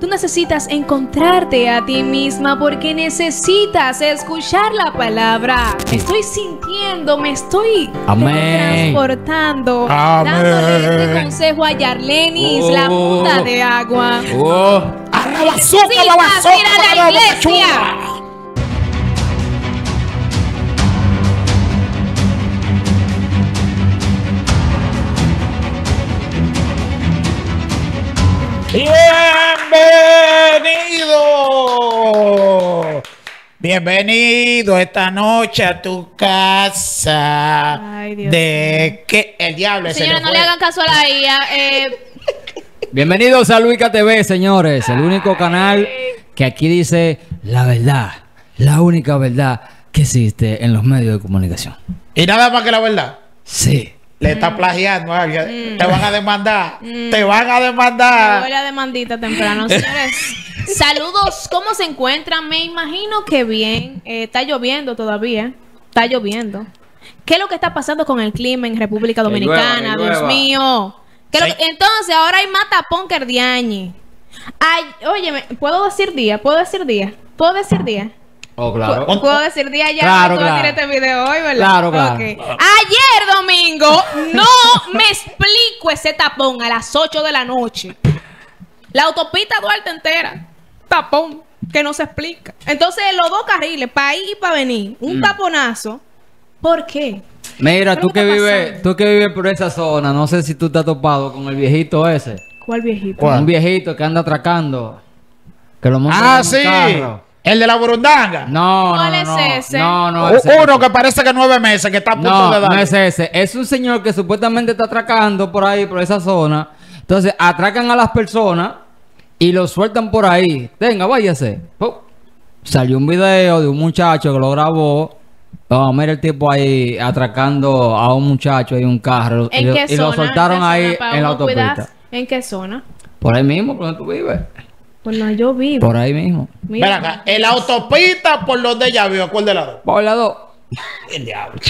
tú necesitas encontrarte a ti misma porque necesitas escuchar la palabra. Estoy sintiendo, me estoy transportando, dándole este consejo a Yarlenis, la Oh. puta de agua. Oh. ¡A la bazooka, la Necesitas ir a la iglesia. chula! Bienvenido. Bienvenido esta noche a tu casa. Ay, Dios de que el diablo se Señores, no le hagan caso a la IA. Eh, Bienvenidos a Luica TV, señores. El único canal que aquí dice la verdad. La única verdad que existe en los medios de comunicación. Y nada más que la verdad. Sí. Le Mm. está plagiando a alguien. Te van a demandar. Te van a voy demandar. la demandita temprano, señores. Saludos, ¿cómo se encuentran? Me imagino que bien. Eh, está lloviendo todavía. Está lloviendo. ¿Qué es lo que está pasando con el clima en República Que llueva, Dominicana? Dios llueva. mío. ¿Qué es lo Sí. que- entonces, ahora hay más tapón que. Ay, óyeme, ¿puedo decir día? ¿Puedo decir día? ¿Puedo decir día? Oh, claro. ¿Pu- ¿Puedo decir día ya? Claro, claro. este video hoy, ¿verdad? Claro, claro. Ayer domingo no me explico ese tapón a las 8 de la noche. La autopista Duarte entera. Tapón. Que no se explica. Entonces, los dos carriles, para ir y para venir. Un taponazo. ¿Por qué? Mira, ¿Qué tú que vives, tú que vives por esa zona, no sé si tú te has topado con el viejito ese. ¿Cuál viejito? ¿Cuál? Un viejito que anda atracando. Que lo montan Ah, en un sí. carro. El de la burundanga. No, no, ¿Cuál no, es no. ese? No, no, ese. Uno que parece que nueve meses, que está a punto No, de dar. no es ese. Es un señor que supuestamente está atracando por ahí, por esa zona. Entonces, atracan a las personas y lo sueltan por ahí. Venga, váyase. Pum. Salió un video de un muchacho que lo grabó. Oh, mira el tipo ahí atracando a un muchacho y un carro. y, ¿En lo- qué y zona? lo soltaron ¿En qué ahí en la autopista. ¿En qué zona? Por ahí mismo, por donde tú vives. Pues no, yo vivo. Por ahí mismo. Mira. Ven acá, en la autopista por donde ella vive, ¿cuál de las dos? Por la dos. El diablo.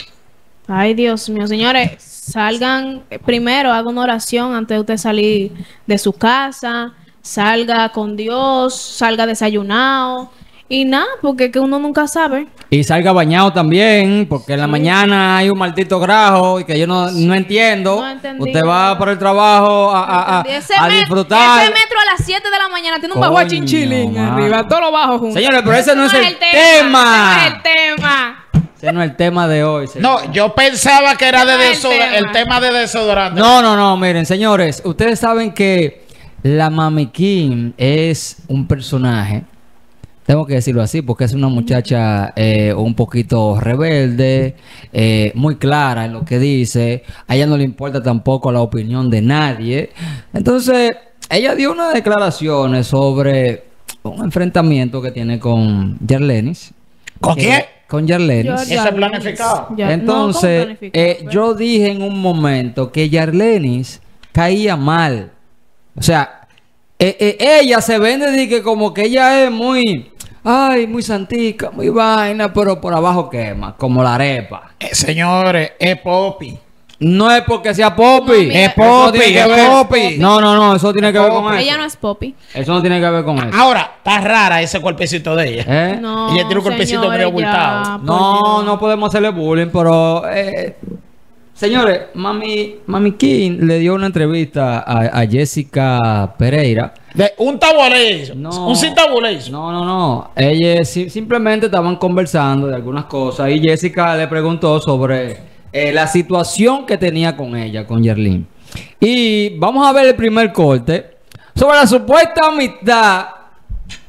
Ay, Dios mío, señores, salgan primero, haga una oración antes de usted salir de su casa, salga con Dios, salga desayunado y nada, porque que uno nunca sabe. Y salga bañado también, porque en la mañana hay un maldito grajo y que yo no, no entiendo. No entendí. Usted va para el trabajo a, a- a- ese, a me- disfrutar. ese metro a las 7 de la mañana tiene un bajo chinchilín arriba, todo lo bajo junto. Señores, pero ese no es el tema. ese no es el tema. Ese no es el tema de hoy. señor. No, yo pensaba que era de el tema. el tema de desodorante. No, no, no, miren, señores, ustedes saben que la Mami Kim es un personaje, tengo que decirlo así, porque es una muchacha eh, un poquito rebelde, eh, muy clara en lo que dice, a ella no le importa tampoco la opinión de nadie. Entonces, ella dio unas declaraciones sobre un enfrentamiento que tiene con Yarlenis. ¿Con quién? Con Yarlenis. Eso es planificado. ya- Entonces, eh, yo dije en un momento que Yarlenis caía mal. O sea, eh, eh, ella se vende de que como que ella es muy, ay, muy santica, muy vaina, pero por abajo quema, como la arepa. Eh, señores, es Poppy. No es porque sea Poppy. No, es Poppy, Es Poppy. No, no, no, eso tiene que ver con eso. Ella no es Poppy. Eso no tiene que ver con eso. Ahora, está rara ese cuerpecito de ella. ¿Eh? No, Ella tiene un cuerpecito señores, medio abultado. No, no podemos hacerle bullying, pero eh, señores, Mami, Mami King le dio una entrevista a, a Jessica Pereira. De un tabulezo. No. Un sin. No, no, no. Ella si- simplemente estaban conversando de algunas cosas y Jessica le preguntó sobre eh, la situación que tenía con ella, con Yerlin. Y vamos a ver el primer corte sobre la supuesta amistad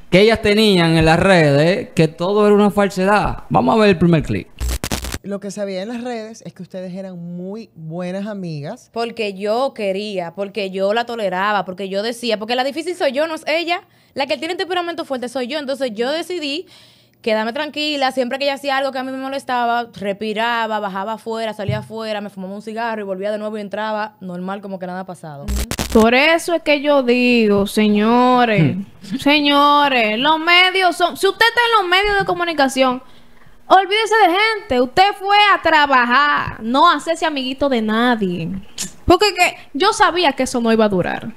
que ellas tenían en las redes, que todo era una falsedad. Vamos a ver el primer clip. Lo que se veía en las redes es que ustedes eran muy buenas amigas. Porque yo quería, porque yo la toleraba, porque yo decía, porque la difícil soy yo, no es ella. La que tiene temperamento fuerte soy yo. Entonces yo decidí quedarme tranquila. Siempre que ella hacía algo que a mí me molestaba, respiraba, bajaba afuera, salía afuera, me fumaba un cigarro y volvía de nuevo y entraba normal como que nada ha pasado. Por eso es que yo digo, señores, señores, los medios son, si usted está en los medios de comunicación, olvídese de gente, usted fue a trabajar, no a hacerse amiguito de nadie. Porque que yo sabía que eso no iba a durar.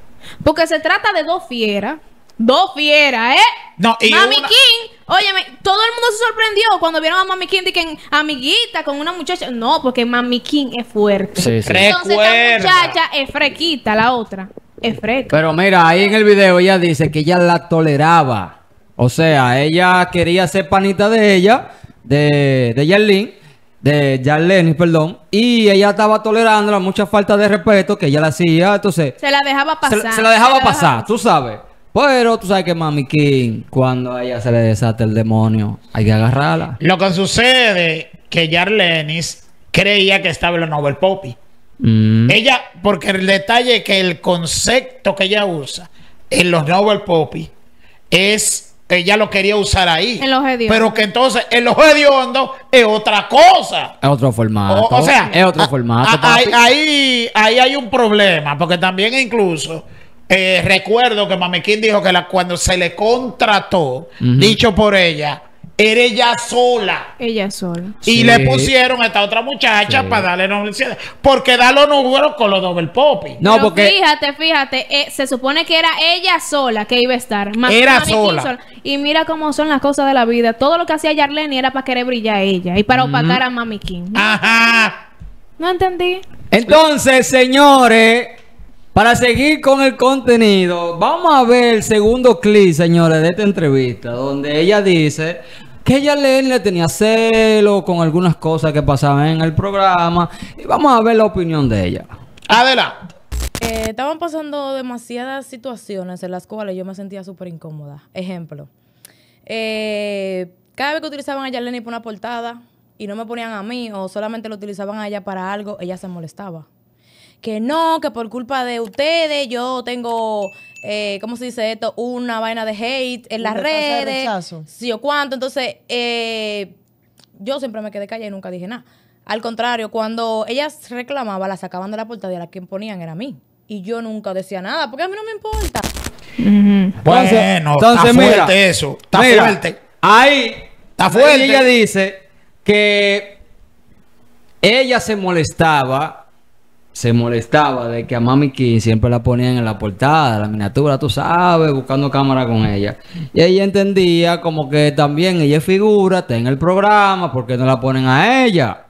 Porque se trata de dos fieras, Dos fieras, ¿eh? No, y Mami una- King, óyeme, todo el mundo se sorprendió cuando vieron a Mami King que amiguita con una muchacha. No, porque Mami King es fuerte. Sí, sí. Entonces Recuerda. muchacha es frequita, la otra. Es freca. Pero mira, ahí en el video ella dice que ella la toleraba. O sea, ella quería ser panita de ella, de, de Yarlene, de Yarlene, perdón. Y ella estaba tolerando la mucha falta de respeto que ella le hacía. Entonces, Se la dejaba se, pasar. se la dejaba pasar, tú sabes. Pero tú sabes que Mami King, cuando a ella se le desata el demonio, hay que agarrarla. Lo que sucede que Yarlenis creía que estaba en los Nobel Poppy. Mm. Ella, porque el detalle es que el concepto que ella usa en los Nobel Poppy es, ella lo quería usar ahí. En los hediondos. Pero que entonces en los hediondos es otra cosa. Es otro formato. O, o sea, es otro a- formato. a- ahí, ahí, ahí hay un problema, porque también incluso eh, recuerdo que Mamequín dijo que la- cuando se le contrató, dicho por ella, era ella sola. Ella sola. Y Sí. le pusieron a esta otra muchacha Sí. para darle nombre. Porque da los números con los double poppy. No, Pero porque. Fíjate, fíjate, eh, se supone que era ella sola que iba a estar. Era sola. Y mira cómo son las cosas de la vida. Todo lo que hacía Yarlene era para querer brillar a ella y para opacar a Mami King. Ajá. No entendí. Entonces, señores, para seguir con el contenido, vamos a ver el segundo clip, señores, de esta entrevista, donde ella dice que ella le tenía celo con algunas cosas que pasaban en el programa. Y vamos a ver la opinión de ella. Adelante. Eh, estaban pasando demasiadas situaciones en las cuales yo me sentía súper incómoda. Ejemplo, eh, cada vez que utilizaban a Yarlene para una portada y no me ponían a mí o solamente lo utilizaban a ella para algo, ella se molestaba. Que no, que por culpa de ustedes yo tengo, eh, ¿cómo se dice esto? Una vaina de hate en las de redes. rechazo. Sí o cuánto. Entonces, eh, yo siempre me quedé callada y nunca dije nada. Al contrario, cuando ellas reclamaban, la sacaban de la portada y a la que ponían era a mí. Y yo nunca decía nada, porque a mí no me importa. Bueno, entonces, está mira, fuerte eso. Está mira, fuerte. Ahí, Está ahí fuerte. ella dice que ella se molestaba, se molestaba de que a Mami King siempre la ponían en la portada, la miniatura, tú sabes, buscando cámara con ella. Y ella entendía como que también ella figura, está en el programa, porque no la ponen a ella.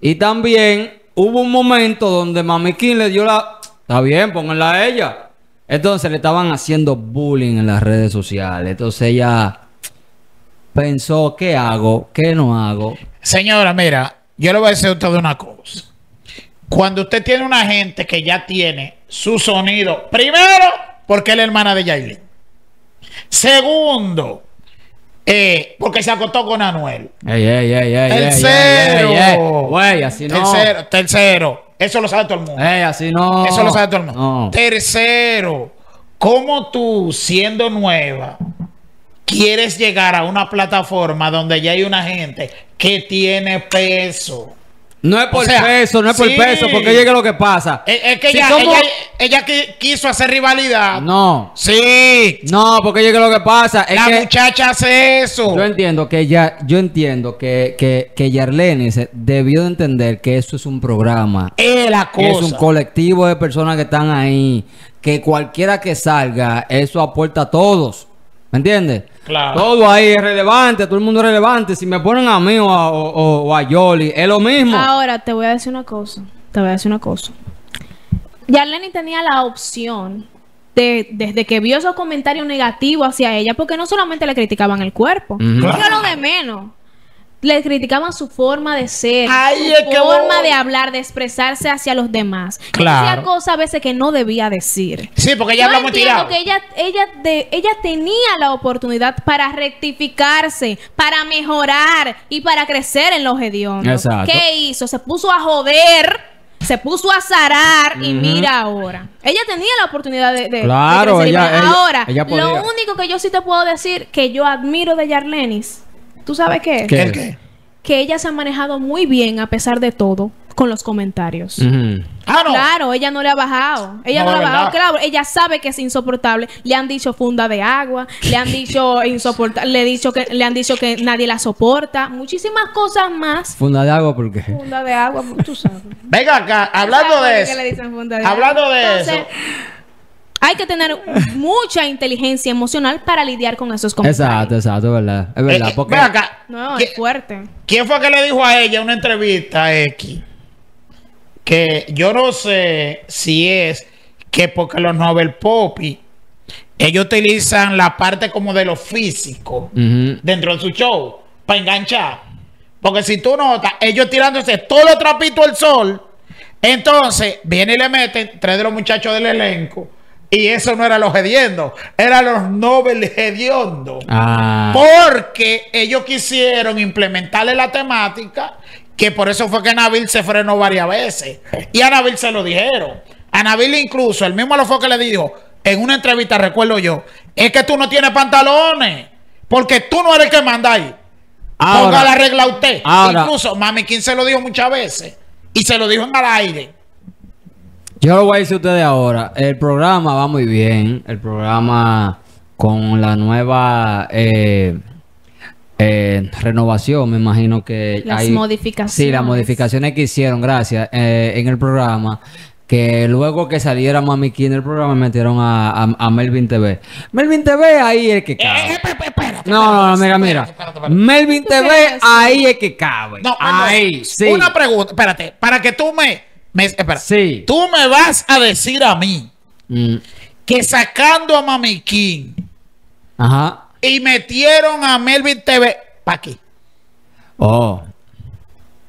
Y también hubo un momento donde Mami King le dio la... Está bien, pónganla a ella. Entonces le estaban haciendo bullying en las redes sociales. Entonces ella pensó, ¿qué hago? ¿Qué no hago? Señora, mira, yo le voy a decir a usted una cosa. Cuando usted tiene una gente que ya tiene su sonido, primero, porque es la hermana de Yailin. Segundo, eh, porque se acostó con Anuel. Ey, ey, ey, Tercero. ey, ey. Güey, así no. Tercero, tercero. Eso lo sabe todo el mundo. Así no. Eso lo sabe todo el mundo. No. Tercero, ¿cómo tú, siendo nueva, quieres llegar a una plataforma donde ya hay una gente que tiene peso? No es por O sea, peso, no es por sí. peso, porque llega lo que pasa. Es, es que Si ella, somos- ella, ella qui- quiso hacer rivalidad. No, Sí, no, porque llega lo que pasa. Es la que muchacha hace eso. yo entiendo que ya, yo entiendo que, que, que Yarlene se- debió de entender que eso es un programa. Es la que es un cosa. colectivo de personas que están ahí, que cualquiera que salga, eso aporta a todos. ¿Me entiendes? Claro. Todo ahí es relevante, todo el mundo es relevante. Si me ponen a mí o a, o- o- o a Yoli, es lo mismo. Ahora te voy a decir una cosa. Te voy a decir una cosa. Yarlene tenía la opción de, desde que vio esos comentarios negativos hacia ella, porque no solamente le criticaban el cuerpo, era lo de menos. Le criticaban su forma de ser, Ay, su forma voy. de hablar, de expresarse hacia los demás. Claro. Decía cosas a veces que no debía decir. Sí, porque ella Yo habla muy entiendo tirado. que ella, ella, de, ella tenía la oportunidad para rectificarse, para mejorar y para crecer en los hediondos. Exacto. ¿Qué hizo? Se puso a joder, se puso a zarar y mira ahora. Ella tenía la oportunidad de, de- de Claro, ella- ella- ahora, ella lo único que yo sí te puedo decir que yo admiro de Yarlenis, ¿tú sabes qué? ¿Qué? ¿El qué? Que ella se ha manejado muy bien a pesar de todo con los comentarios. Ah, no. Claro, ella no le ha bajado. Ella No, no, le ha bajado. verdad. Claro, ella sabe que es insoportable. Le han dicho funda de agua, le han dicho insoportable, le, dicho que, le han dicho que nadie la soporta. Muchísimas cosas más. Funda de agua porque... Funda de agua, tú sabes. Venga acá, hablando ¿Sabes de por eso. qué le dicen funda de Hablando de Entonces, eso. Hay que tener mucha inteligencia emocional para lidiar con esos comentarios. Exacto, exacto, es verdad. Es verdad, Eh, porque... ven acá. No, ¿Qui- es fuerte. ¿Quién fue que le dijo a ella en una entrevista X? Que yo no sé si es que porque los Nobel Poppy ellos utilizan la parte como de lo físico dentro de su show para enganchar. Porque si tú notas, ellos tirándose todos los trapitos al sol, entonces viene y le meten tres de los muchachos del elenco. Y eso no era los hediondos, eran los Nobel hediondos. Ah. Porque ellos quisieron implementarle la temática, que por eso fue que Nabil se frenó varias veces. Y a Nabil se lo dijeron. A Nabil incluso, el mismo lo fue que le dijo en una entrevista, recuerdo yo, es que tú no tienes pantalones, porque tú no eres el que manda ahí. Ahora- Ponga la regla usted. ahora- incluso Mami King se lo dijo muchas veces. Y se lo dijo en el aire. Yo lo voy a decir a ustedes ahora. El programa va muy bien. El programa con la nueva eh, eh, renovación, me imagino que Las hay- modificaciones. Sí, las modificaciones que hicieron, gracias, eh, en el programa. Que luego que saliera Mami King del programa metieron a, a- a Melvin TV. Melvin TV ahí es que cabe. eh, espérate, espérate, No, no, no, mira, mira. Melvin ¿Tú qué TV ahí es que cabe. No, ahí, sí. Una pregunta, espérate, para que tú me, me espera. Sí. Tú me vas a decir a mí Mm, que sacando a Mami King Ajá. y metieron a Melvin TV, ¿para qué? Oh.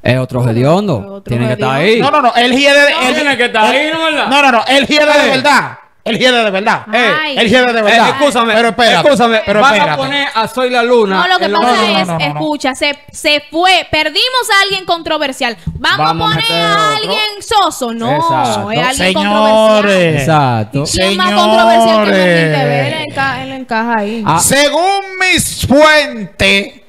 Es otro hediondo. Tiene que estar ahí. No, no, no, él tiene que estar ahí, ¿no, verdad? No, no, no, él de Eh. verdad. Él hiede de verdad. Ay. Eh, él hiede de Eh, verdad. escúchame, pero espérate, escúchame, pero van a poner a Soy la Luna. No, lo que pasa no, es, no, no, no. escucha, se, se fue, perdimos a alguien controversial. Vamos, Vamos a poner a alguien soso. No, Exacto. es alguien controversial. Señores. Exacto. ¿Quién más controversial que. TV? Él, enca- él encaja ahí. Ah, Según mis fuentes,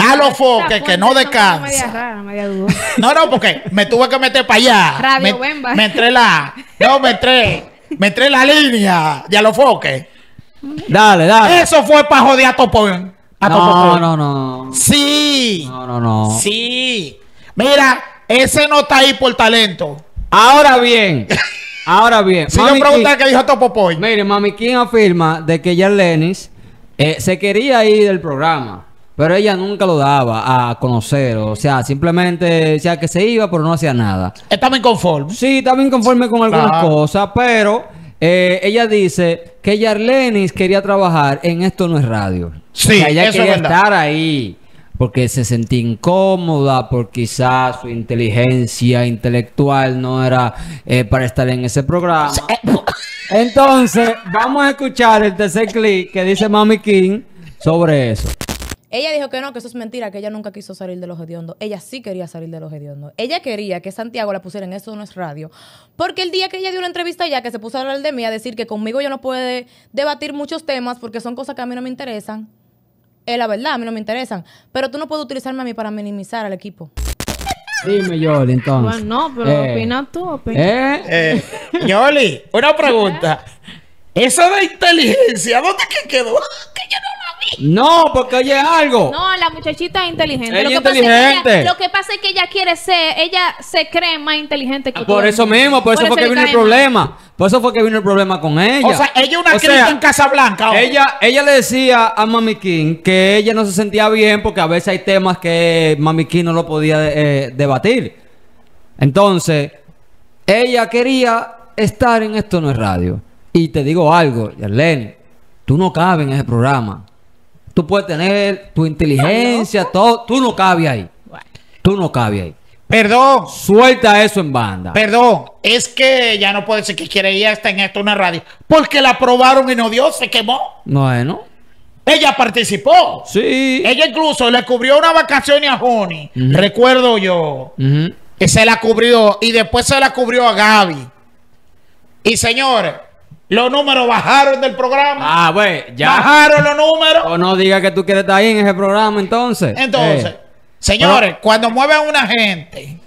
a los foques que no Media descansa. rara, media dudosa. No, no, porque me tuve que meter para allá. Radio me, Bemba. me entré la. No, me entré. Me entré la línea de a los foques. Dale, dale. Eso fue para joder a Topón. A No, no, no. Sí. No, no, no. Sí. Mira, ese no está ahí por talento. Ahora bien. Ahora bien. Si yo preguntar qué dijo Topopoy. Mire, Mami King afirma de que ella Lenis eh, se quería ir del programa. Pero ella nunca lo daba a conocer. O sea, simplemente decía que se iba, pero no hacía nada. Estaba inconforme. Sí, estaba inconforme con algunas Claro. cosas, pero eh, ella dice que Yarlenis quería trabajar en Esto No es Radio. Sí, O sea, ella eso quería estar ahí porque se sentía incómoda, por quizás su inteligencia intelectual no era eh, para estar en ese programa. Entonces, vamos a escuchar el tercer clip que dice Mami King sobre eso. Ella dijo que no, que eso es mentira, que ella nunca quiso salir de los hediondos. Ella sí quería salir de los hediondos. Ella quería que Santiago la pusiera en Eso no es radio. Porque el día que ella dio una entrevista ya, que se puso a hablar de mí, a decir que conmigo ella no puede debatir muchos temas porque son cosas que a mí no me interesan. Es la verdad, a mí no me interesan. Pero tú no puedes utilizarme a mí para minimizar al equipo. Dime, Yoli, entonces. Bueno, no, pero Eh, opina tú, opina. ¿Eh? Eh, Yoli, una pregunta. Eso de inteligencia, ¿dónde que quedó? Que yo no. No, porque oye algo. No, la muchachita es inteligente. Ella lo, que es Pasa es inteligente. que ella, lo que pasa es que ella quiere ser, ella se cree más inteligente que Ah, Por eso mismo, por, eso fue que vino el problema. Por eso fue que vino el problema con ella. O sea, ella es una O crítica sea, en Casablanca. Ella, ella le decía a Mami King que ella no se sentía bien porque a veces hay temas que Mami King no lo podía eh, debatir. Entonces, ella quería estar en Esto No es Radio. Y te digo algo, Yarlene, tú no cabes en ese programa. Tú puedes tener tu inteligencia, todo. Tú no cabes ahí. Tú no cabes ahí. Perdón, Suelta eso en banda. perdón. Es que ella no puede decir que quiere ir hasta en esto una radio. Porque la aprobaron y no dio, se quemó. Bueno, Ella participó. sí. Ella incluso le cubrió una vacación a Joni. Recuerdo yo. Que se la cubrió y después se la cubrió a Gaby. Y señores, los números bajaron del programa. Ah, ya. Bajaron los números. O no diga que tú quieres estar ahí en ese programa entonces. Entonces, Eh, señores, cuando mueven a una gente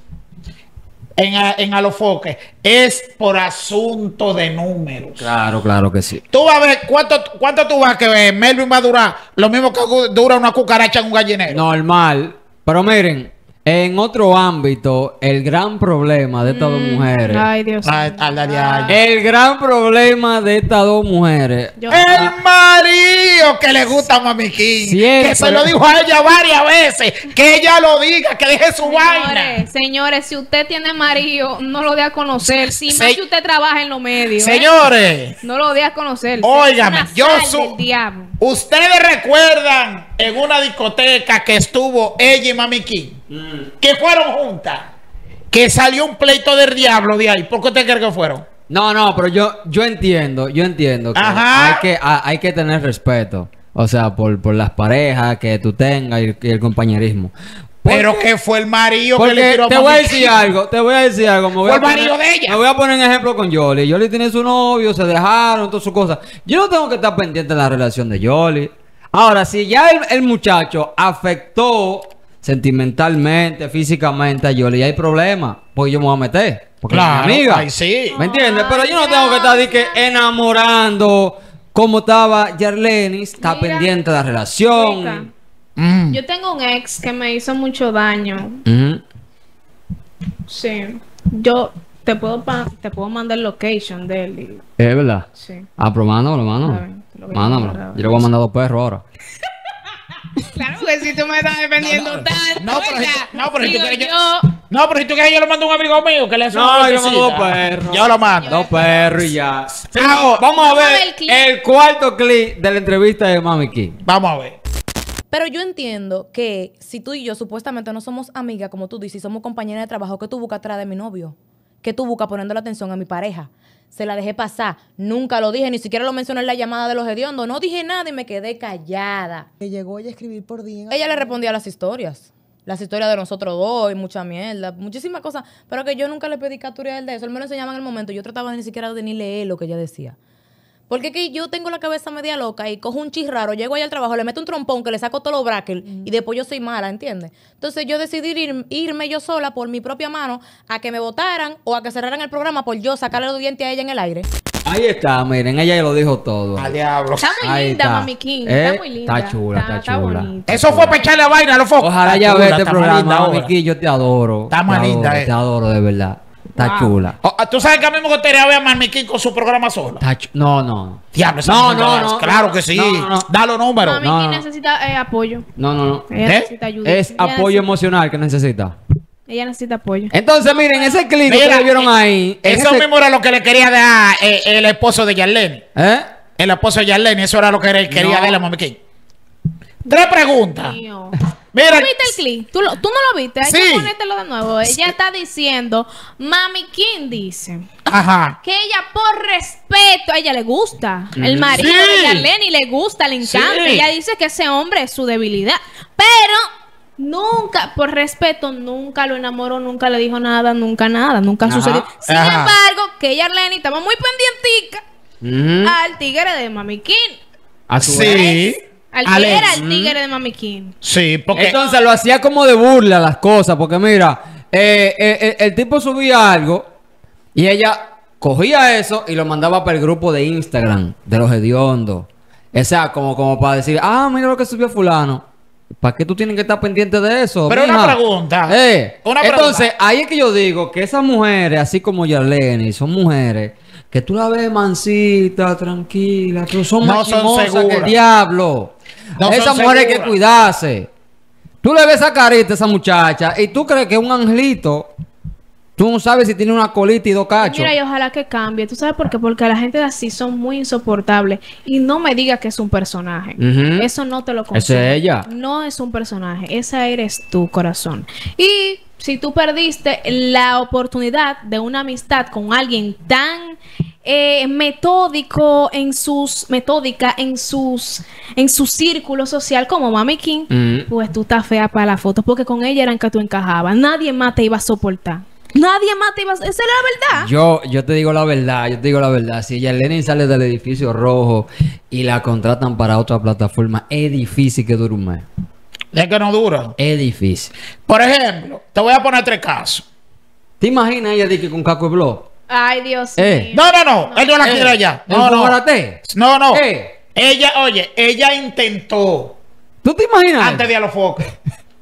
en, a- en Alofoque, es por asunto de números. claro, claro que sí. Tú vas a ver cuánto, cuánto tú vas a que ver. Melvin va a durar lo mismo que dura una cucaracha en un gallinero. Normal. Pero miren, En otro ámbito, el gran problema de estas dos mujeres. Ay, Dios. Allá. El gran problema de estas dos mujeres. Yo- El marido que le gusta a Mami King. Siempre. Que se lo dijo a ella varias veces. Que ella lo diga, que deje su vaina. Señores, señores, si usted tiene marido, no lo dé a conocer. Si Se- más que usted trabaja en los medios. ¿eh? Señores, No lo dé a conocer. Óigame, yo su- ustedes recuerdan en una discoteca que estuvo ella y Mami King. Que fueron juntas. Que salió un pleito del diablo de ahí. ¿Por qué usted cree que fueron? No, no, pero yo, yo entiendo, yo entiendo que Ajá. hay que, a- hay que tener respeto. O sea, por, por las parejas que tú tengas y, y el compañerismo. Pero que fue el marido que le tiró a te voy a decir King. algo, te voy a decir algo. Me voy Fue a el marido poner- de ella. Me voy a poner un ejemplo con Yoli. Yoli tiene su novio, se dejaron, todas sus cosas. Yo no tengo que estar pendiente de la relación de Yoli. Ahora, si ya el, el muchacho afectó sentimentalmente, físicamente a Yoli, ya hay problema, pues yo me voy a meter. Porque es Claro, mi amiga. ay, sí. ¿Me entiendes? Pero yo no tengo que estar de que enamorando como estaba Yarleni, está Mira, pendiente de la relación. Mm. Yo tengo un ex que me hizo mucho daño. Sí. Yo te puedo te puedo mandar location de él. y- Es verdad. Sí. Ah, pero ver, te lo Mándamelo. ahora. Yo le voy a mandar dos perros ahora. Claro, porque si tú me estás defendiendo tanto. no, pero si- ¿verdad? no, pero si tú quieres- yo, No, pero si tú quieres, yo le mando a un amigo mío que le hace una No, yo mando dos perros. Yo lo mando. Dos perros y ya. Vamos, Vamos a Vamos a ver el clip. el cuarto clip de la entrevista de Mami King. Vamos a ver. Pero yo entiendo que si tú y yo supuestamente no somos amigas, como tú dices, y somos compañeras de trabajo, ¿qué tú buscas atrás de mi novio? ¿Qué tú buscas poniendo la atención a mi pareja? Se la dejé pasar. Nunca lo dije, ni siquiera lo mencioné en la llamada de los hediondos. No dije nada y me quedé callada. Que llegó ella a escribir por día. Ella le respondía a las historias. Las historias de nosotros dos y mucha mierda, muchísimas cosas. Pero que yo nunca le pedí captura de eso. Él me lo enseñaba en el momento. Yo trataba de ni siquiera de ni leer lo que ella decía. Porque es que yo tengo la cabeza media loca y cojo un chis raro, llego allá al trabajo, le meto un trompón que le saco todos los brackets y después yo soy mala, ¿entiendes? Entonces yo decidí ir- irme yo sola por mi propia mano a que me votaran o a que cerraran el programa por yo sacarle los dientes a ella en el aire. Ahí está, miren, ella ya lo dijo todo. Al diablo. Está muy Ahí linda, está. Mami King. Eh, Está muy linda. está chula, está chula. bonita. Eso fue para echarle vaina a los focos. Ojalá Está ya vea este está programa, Mami. King, yo te adoro. Está más linda, adoro, eh. Te adoro, de verdad. Está Wow. chula. Oh, Tú sabes que a mí me gustaría ver a Mami King con su programa sola. No, no. Diablo, No, no, no, Claro no, que sí. no, no, no. Da los números. No. necesita eh, apoyo. No, no, no. Ella ¿Eh? necesita ayuda. Es Ella apoyo necesita- emocional que necesita. Ella necesita apoyo. Entonces, miren, ese clip que Mira, ustedes vieron eh, ahí. Eso ese- mismo era lo que le quería dar eh, el esposo de Yarlene. ¿Eh? El esposo de Yarlene, eso era lo que él quería No. darle a Mami King. Tres preguntas. Mira, ¿Tú viste el clip? ¿Tú, lo- tú no lo viste? Hay Sí. que ponértelo de nuevo. Ella está diciendo, Mami King dice ajá. que ella por respeto, a ella le gusta. El marido Sí. de Yarlene le gusta, le encanta. Sí. Ella dice que ese hombre es su debilidad. Pero nunca, por respeto, nunca lo enamoró, nunca le dijo nada, nunca nada, nunca Ajá. sucedió. Sin Ajá. embargo, que Yarlene estaba muy pendientica Ujú. al tigre de Mami King. A su Sí. vez. Al que era el tigre de Mami King. Sí, porque. Entonces lo hacía como de burla las cosas, porque mira, eh, eh, eh, el tipo subía algo y ella cogía eso y lo mandaba para el grupo de Instagram de los hediondos. O sea, como, como para decir, ah, mira lo que subió fulano. ¿Para qué tú tienes que estar pendiente de eso? Pero una pregunta. Eh, Una entonces, pregunta. ahí es que yo digo que esas mujeres, así como Yarlene, son mujeres que tú la ves mansita, tranquila, pero son No más son que el diablo. No Esas mujeres hay que cuidarse. Tú le ves esa carita a esa muchacha y tú crees que un angelito. Tú no sabes si tiene una colita y dos cachos. Mira, y ojalá que cambie. ¿Tú sabes por qué? Porque la gente de así son muy insoportables. Y no me digas que es un personaje. Eso no te lo Esa concedo. es ella. No es un personaje. Esa eres tu corazón. Y si tú perdiste la oportunidad de una amistad con alguien tan eh, metódico en sus metódica en sus en su círculo social como Mami King, Mm. pues tú estás fea para la foto porque con ella eran que tú encajabas. Nadie más te iba a soportar. Nadie más te iba a... Esa es la verdad. Yo, yo te digo la verdad, yo te digo la verdad. Si Yarlene sale del edificio rojo y la contratan para otra plataforma, es difícil que dure un mes. Es que no dura. Es difícil. Por ejemplo, te voy a poner tres casos. ¿Te imaginas ella de que con Caco y Blo? Ay, Dios Eh. mío. No, no, no. Él no la Eh, quiere allá. ¿en No, no. No, no. Eh. Ella, oye, ella intentó ¿Tú te imaginas? antes de a los focos.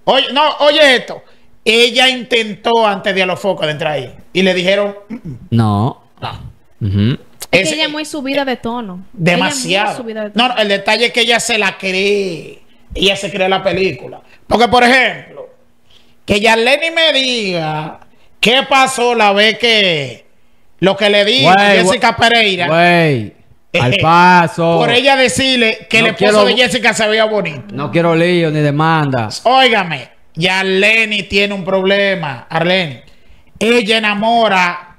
Oye, no, oye esto. Ella intentó antes de a los focos de entrar ahí. Y le dijeron, "Mm, mm, No. no. Ujú. Es Es- que ella es muy subida de tono. Ella es Demasiado. muy subida de tono. No, no, el detalle es que ella se la cree. Ella se cree la película. Porque, por ejemplo, que Lenny me diga qué pasó la vez que lo que le dijo Jessica Pereira. Güey. Al eh, paso. Por ella decirle que No el esposo quiero- de Jessica se veía bonito. No quiero lío ni demanda. Óigame, ya Lenny tiene un problema. Arlene. Ella enamora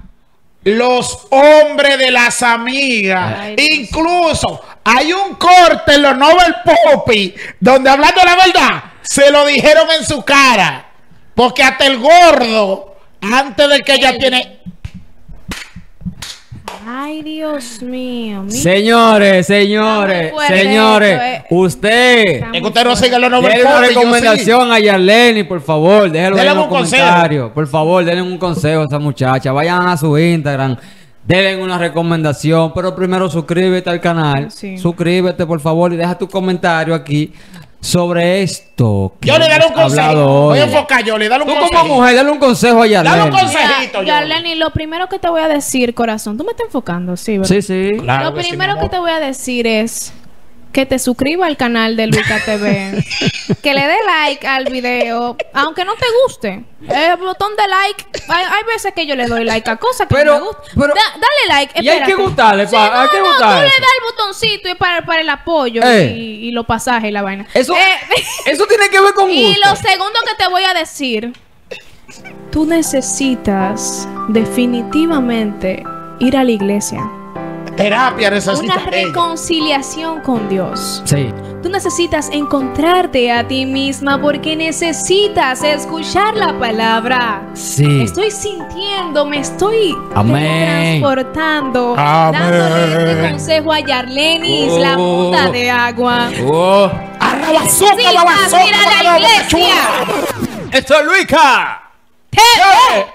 los hombres de las amigas. Ay. Incluso hay un corte en los Nobel Poppy donde hablando la verdad se lo dijeron en su cara. Porque hasta el gordo, antes de que ella tiene. Ay, Dios mío. mi- Señores, señores, señores, esto, eh. usted. Es que usted no sigue los Nobel Denle una yo sí. recomendación a Yarleni, por favor. Déjelo Denle en los un consejo. comentarios. Por favor, denle un consejo a esa muchacha. Vayan a su Instagram. Denle una recomendación. Pero primero suscríbete al canal. Sí. Suscríbete, por favor, y deja tu comentario aquí sobre esto. que Yo le daré un consejo. Voy a enfocar yo, le daré un Tú consejo. como mujer, dale un consejo a Dale un Yarleni. consejito. Mira, lo primero que te voy a decir, corazón, tú me estás enfocando, sí, ¿verdad? Sí, sí. Claro lo que primero que te voy a decir es que te suscribas al canal de Luica TV, que le dé like al video, aunque no te guste. El botón de like, hay, hay veces que yo le doy like a cosas que Pero- no me gustan. pero- Da- dale like, Y hay que gustarle, Sí, pa- no, hay que no, gustar tú le das el botoncito y para, para el apoyo Eh. y, y los pasajes y la vaina. Eso, Eh, eso tiene que ver con y gusto. lo segundo que te voy a decir, tú necesitas definitivamente ir a la iglesia. Terapia necesita Una reconciliación con Dios. Sí. Tú necesitas encontrarte a ti misma porque necesitas escuchar la palabra. Sí. Estoy sintiendo, me estoy transportando, dándole este consejo a Yarlenis, la Oh. puta de agua. Oh. Babazoca, ir a la iglesia. ¡Esto es Luica! ¡Te-